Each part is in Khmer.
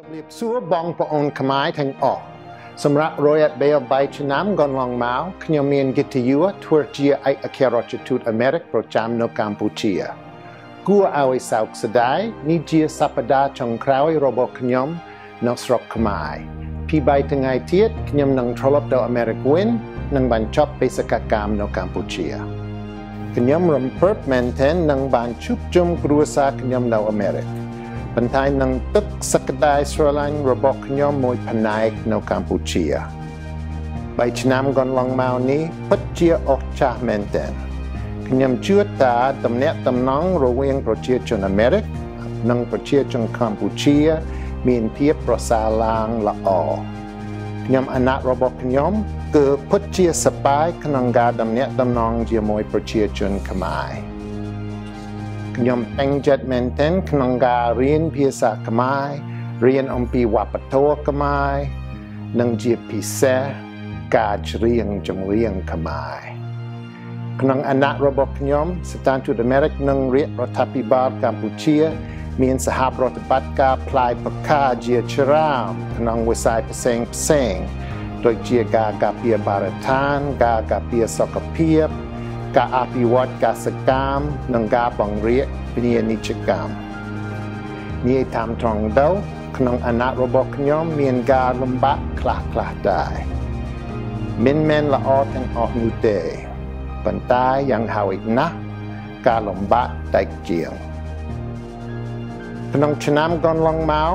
ជំរាបសួរបងប្អូនខ្មែរទាំងអស់សម្រាប់រយៈពេល3ឆ្នាំកន្លងមកខ្ញុំមានកិត្តិយសធ្វើជាឯកអគ្គរដ្ឋទូតអាមេរិកប្រចាំនៅកម្ពុជាគួរឲ្យសោកស្ដាយនេះជាសប្តាហ៍ចុងក្រោយរបស់ខ្ញុំនៅស្រុកខ្មែរពី3ថ្ងៃទៀតខ្ញុំនឹងត្រឡប់ទៅអាមេរិកវិញនិងបញ្ចប់បេសកកម្មនៅកម្ពុជាខ្ញុំរំពើមែនទែននឹងបានជួបជុំគ្រួសារខ្ញុំនៅអាមេរិក ប៉ុន្តែនឹងទឹកសក្តាយស្រឡាញ់របស់ខ្ញុំមួយផ្នែកនៅកម្ពុជាបីឆ្នាំកន្លងមកនេះពិតជាអស្ចារ្យមែនទែនខ្ញុំជឿថាតំណែងតំណងរវាងប្រជាជនអាមេរិក និងប្រជាជនកម្ពុជា មានភាពប្រសើរឡើងល្អខ្ញុំអាណត្តិរបស់ខ្ញុំគឺពិតជាសប្បាយក្នុងការតំណែងតំណងជាមួយប្រជាជនខ្មែរ ខ្ញុំពេញចិត្តមែនទែនក្នុងការរៀនភាសាខ្មែររៀនអំពីវប្បធម៌ខ្មែរនិងជាពិសេសការច្រៀងចម្រៀងខ្មែរក្នុងអាណត្តិរបស់ខ្ញុំស្ថានទូតអាមេរិកនិងរាជរដ្ឋាភិបាលកម្ពុជា មានសហប្រតិបត្តិការផ្លាយបកាជាច្រើនក្នុងវិស័យផ្សេងផ្សេងដូចជាការការពារបរិស្ថានការការពារសុខភាព ការអភិវឌ្ឍកសកម្មនិងការបង្រៀនពាណិជ្ជកម្មនិយាយតាមត្រង់ទៅក្នុងអាណត្តិរបស់ខ្ញុំមានការលំបាកខ្លះខ្លះដែរមិនមែនល្អទាំងអស់នោះទេប៉ុន្តែយ៉ាងហោចណាស់ការលំបាកតែជាងក្នុងឆ្នាំកន្លងមក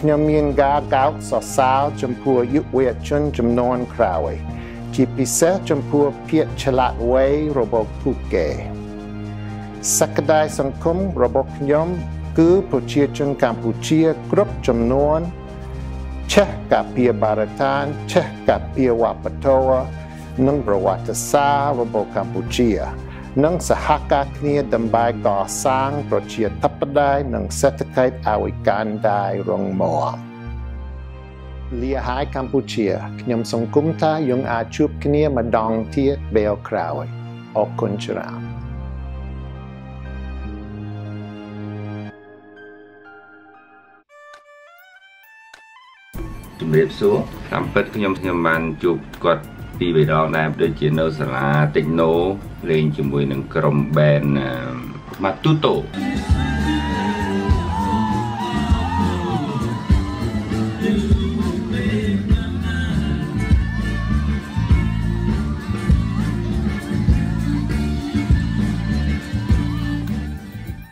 ខ្ញុំមានការកោតសរសើរចំពោះយុវជនចំនួនក្រោយ ជាពិសេសចំពោះភាពឆ្លាតវៃរបស់ពួកគេសក្តាយសង្គមរបស់ខ្ញុំ គឺប្រជាជនកម្ពុជាគ្រប់ចំនួនឆេះកាពីបារតានឆេះកាពីវប្បធម៌និងប្រវត្តិសាស្ត្ររបស់កម្ពុជា និងសហការគ្នាដើម្បីកសាងប្រជាធិបតេយ្យនិងសេដ្ឋកិច្ចឲ្យកាន់តែរឹងមាំ លាហើយកម្ពុជាខ្ញុំសង្ឃុំថាយើងអាចជួបគ្នាម្ដងទៀតពេលក្រោយអរគុណច្រើនជំរាបសួរតាមពិតខ្ញុំខ្ញុំបានជួបគាត់ពីរបីដងដែរដូចជានៅសាលាតិចណូលេងជាមួយនឹងក្រុម band Matuto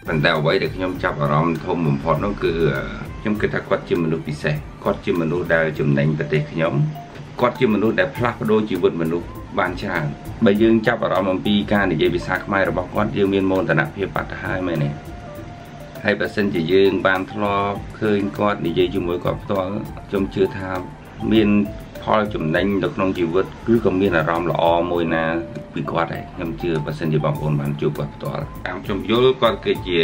ប៉ុន្តែអ្វីដែលខ្ញុំចាប់អារម្មណ៍ធំបំផុតនោះគឺខ្ញុំគិតថាគាត់ជាមនុស្សពិសេសគាត់ជាមនុស្សដែលចំណេញប្រទេសខ្ញុំគាត់ជាមនុស្សដែលផ្លាស់ប្ដូរជីវិតមនុស្សបានច្រើនបើយើងចាប់អារម្មណ៍អំពីការនិយាយភាសាខ្មែររបស់គាត់យើងមានមោទនភាពបាត់ទៅហើយមែនទេហើយបើសិនជាយើងបានធ្លាប់ឃើញគាត់និយាយជាមួយគាត់ផ្ទាល់ខ្ញុំជឿថា មានផលចំណេញនៅក្នុងជីវិតគឺក៏មានអារម្មណ៍ល្អមួយណាពីគាត់ដែរខ្ញុំជឿបើសិនជាបងប្អូនបានជួបគាត់ផ្ទាល់តាមខ្ញុំយល់គាត់គឺជា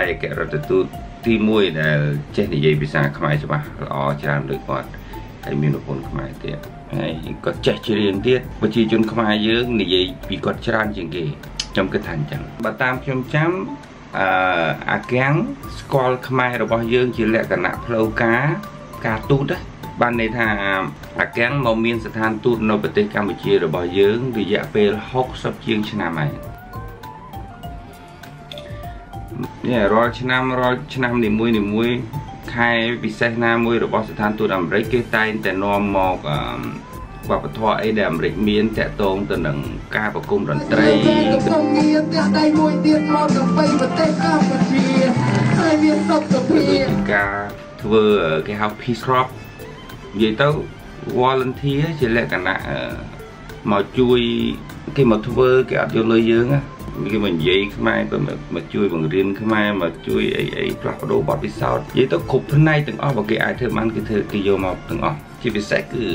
ឯករដ្ឋទូតទី1ដែលចេះនិយាយភាសាខ្មែរច្បាស់ល្អច្រើនដូចគាត់ហើយមានប្រពន្ធខ្មែរទៀតហើយគាត់ចេះច្រៀងទៀតប្រជាជនខ្មែរយើងនិយាយពីគាត់ច្រើនជាងគេខ្ញុំគិតថាអញ្ចឹងបើតាមខ្ញុំចាំអឺអាកាំងស្គាល់ខ្មែររបស់យើងជាលក្ខណៈផ្លូវការការទូត បានន័យថាអាកាំងមកមានស្ថានទូតនៅប្រទេសកម្ពុជារបស់យើងរយៈពេល60ជាងឆ្នាំហើយនេះរាល់ឆ្នាំរាល់ឆ្នាំនីមួយនីមួយខែពិសេសណាមួយរបស់ស្ថានទូតអាមេរិកគេតែងតែនាំមកវប្បធម៌អីដែលអាមេរិកមានតកតងទៅនឹងការប្រគំតន្ត្រីក្នុងងារផ្ទះដៃមួយទៀតមកដើម្បីប្រទេសកម្ពុជាហើយមានសុខភាពការធ្វើគេហៅ peace crop និយាយទៅ volunteer ជាលក្ខណៈមកជួយគេមកធ្វើគេអត់យកលុយយើងណាគេមកនិយាយខ្មែរទៅមកជួយបង្រៀនខ្មែរមកជួយអីអីផ្លាស់ប្ដូរបទពិសោធន៍និយាយទៅគ្រប់ផ្នែកទាំងអស់បើគេអាចធ្វើបានគេធ្វើគេយកមកទាំងអស់ជាពិសេសគឺ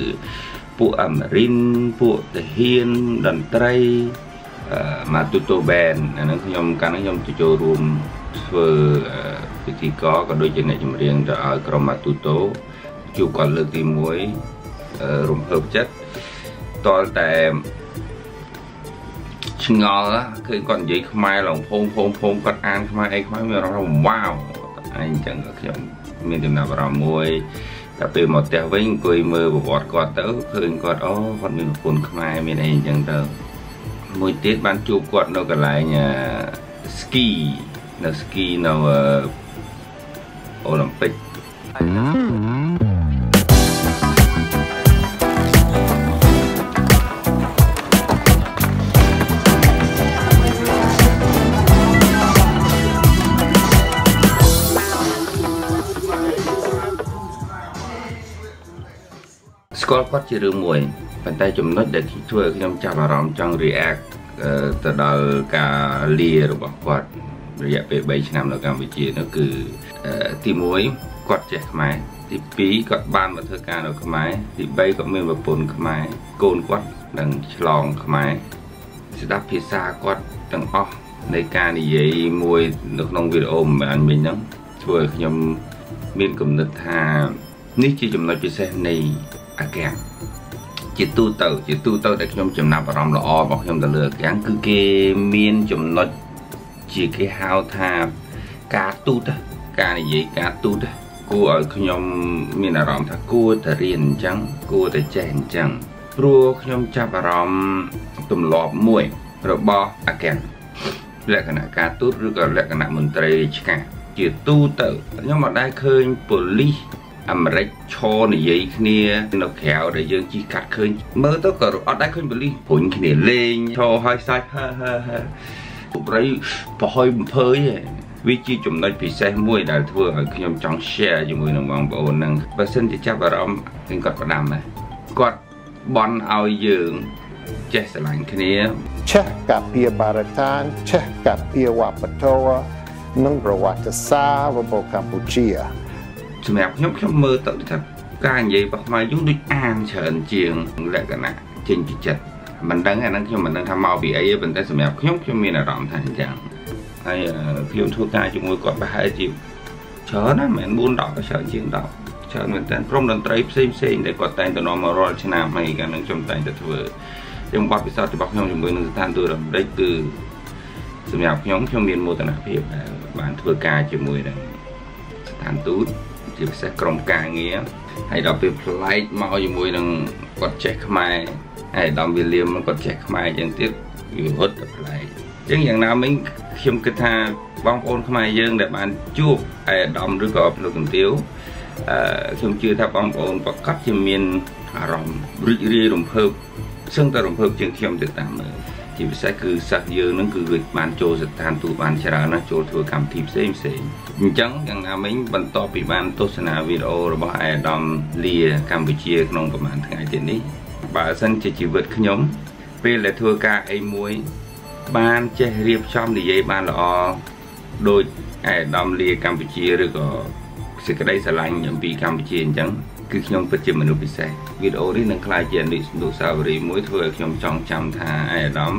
ពួកអមរិនពួកទាហានតន្ត្រីអឺម៉ាទូតូបែនអានឹងខ្ញុំកាលនេះខ្ញុំចូលរួមធ្វើពិធីករក៏ដូចជាអ្នកចម្រៀងទៅឲ្យក្រុមម៉ាទូតូ ជួបគាត់លើកទី1រំភើបចិត្តតលតែឆ្ងល់ឃើញគាត់និយាយខ្មែរឡងភូមិភូមិភូមិគាត់អានខ្មែរអីខ្មែរមានអារម្មណ៍វ៉ាវអញ្ចឹងក៏ខ្ញុំមានចំណាប់អារម្មណ៍មួយតែពេលមកផ្ទះវិញអង្គុយមើលប្រវត្តិគាត់ទៅឃើញគាត់អូគាត់មានប្រពន្ធខ្មែរមានអីអញ្ចឹងទៅមួយទៀតបានជួបគាត់នៅកន្លែងស្គីនៅស្គីនៅអូឡ িম্প ពិក គាល់គាត់ជារឿងមួយប៉ុន្តែចំណុចដែលធ្វើឲ្យខ្ញុំចាប់អារម្មណ៍ចង់ react ទៅដល់ការលារបស់គាត់រយៈពេល3ឆ្នាំនៅកម្ពុជានោះគឺទី1គាត់ចេះខ្មែរទី2គាត់បានមកធ្វើការនៅខ្មែរទី3គាត់មានប្រពន្ធខ្មែរកូនគាត់នឹងឆ្លងខ្មែរស្ដាប់ភាសាគាត់ទាំងអស់នៃការនិយាយមួយនៅក្នុងវីដេអូមិនបានមិញហ្នឹងធ្វើឲ្យខ្ញុំមានគំនិតថានេះជាចំណុចពិសេសនៃ អាកាំងជាទូទៅជាទូទៅដែលខ្ញុំចំណាប់អារម្មណ៍ល្អរបស់ខ្ញុំទៅលើអាកាំងគឺគេមានចំណុចជាគេហៅថាការទូតការនិយាយការទូតគួរឲ្យខ្ញុំមានអារម្មណ៍ថាគួរតែរៀនអញ្ចឹងគួរតែចេះអញ្ចឹងព្រោះខ្ញុំចាប់អារម្មណ៍ទម្លាប់មួយរបស់អាកាំងលក្ខណៈការទូតឬក៏លក្ខណៈមន្ត្រីរាជការជាទូទៅខ្ញុំមិនដែលឃើញប៉ូលីស អាមេរិកឈរនិយាយគ្នានៅក្រៅដែលយើងជិះកាត់ឃើញមើលទៅក៏អត់ដែរឃើញបលិសព្រុញគ្នាលេងឈរហើយសាច់ហើហើហើពុករៃប្រហុយបំភើយវាជាចំណុចពិសេសមួយដែលធ្វើឲ្យខ្ញុំចង់ share ជាមួយនឹងបងប្អូនហ្នឹងបើសិនជាចាប់អារម្មណ៍គឺគាត់ផ្ដាំណាគាត់បន់ឲ្យយើងចេះស្រឡាញ់គ្នាចេះការពារបរិស្ថានចេះការពារវប្បធម៌និងប្រវត្តិសាស្ត្ររបស់កម្ពុជា សម្រាប់ខ្ញុំខ្ញុំមើលទៅថាការនិយាយរបស់ខ្មែរយើងដូចអានច្រើនជាងលក្ខណៈចេញពីចិត្តមិនដឹងអាហ្នឹងខ្ញុំមិនដឹងថាមកពីអីទេប៉ុន្តែសម្រាប់ខ្ញុំខ្ញុំមានអារម្មណ៍ថាអញ្ចឹងហើយខ្ញុំធ្វើការជាមួយគាត់ប្រហែលជាច្រើនណាស់មិន4 10ក៏ច្រើនជាង10ច្រើនមែនតើក្រុមតន្ត្រីផ្សេងផ្សេងដែលគាត់តែងទៅនាំមករាល់ឆ្នាំហើយកាលហ្នឹងខ្ញុំតែងតែធ្វើយើងបទពិសោធន៍របស់ខ្ញុំជាមួយនឹងស្ថានទូតអាមេរិកគឺសម្រាប់ខ្ញុំខ្ញុំមានមោទនភាពដែលបានធ្វើការជាមួយនឹងស្ថានទូត ជាពិសេសក្រុមការងារហើយដល់ពេលប្លែកមកជាមួយនឹងគាត់ចេះខ្មែរហើយដំវាលៀមគាត់ចេះខ្មែរអញ្ចឹងទៀតវារត់តែប្លែកអញ្ចឹងយ៉ាងណាមិញខ្ញុំគិតថាបងប្អូនខ្មែរយើងដែលបានជួបអាដាមឬក៏លោកកន្ទាវអឺខ្ញុំជឿថាបងប្អូនប្រកាសជាមានអារម្មណ៍រីករាយរំភើបសឹងតែរំភើបជាងខ្ញុំទៅតាមមើល ជាពិសេសគឺសិស្សយើងនឹងគឺបានចូលស្ថានទូតបានច្រើនណាស់ចូលធ្វើកម្មវិធីផ្សេងផ្សេងអញ្ចឹងយ៉ាងណាមិញបន្ទាប់ពីបានទស្សនាវីដេអូរបស់អេដាមលាកម្ពុជាក្នុងប្រហែលថ្ងៃទៀតនេះបើសិនជាជីវិតខ្ញុំ ពេលដែលធ្វើការអីមួយបានចេះរៀបចំនិយាយបានល្អដោយអេដាមលាកម្ពុជាឬក៏សេចក្តីស្រឡាញ់អំពីកម្ពុជាអញ្ចឹង គឺខ្ញុំពិតជាមនុស្សពិសេសវីដេអូនេះនឹងក្លាយជាអនុស្សាវរីយ៍មួយធ្វើឲ្យខ្ញុំចង់ចាំថាអេដាម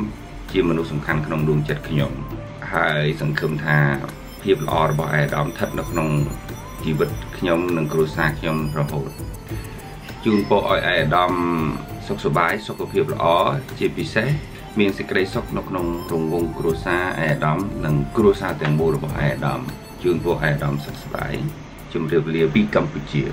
ជាមនុស្សសំខាន់ក្នុងដួងចិត្តខ្ញុំហើយសង្ឃឹមថាភាពល្អរបស់អេដាមស្ថិតនៅក្នុងជីវិតខ្ញុំនិងគ្រួសារខ្ញុំរហូតជូនពរឲ្យអេដាមសុខសប្បាយសុខភាពល្អជាពិសេសមានសេចក្តីសុខនៅក្នុងរង្វង់គ្រួសារអេដាមនិងគ្រួសារទាំងមូលរបស់អេដាមជូនពរអេដាមសុខសប្បាយជម្រាបលាពីកម្ពុជា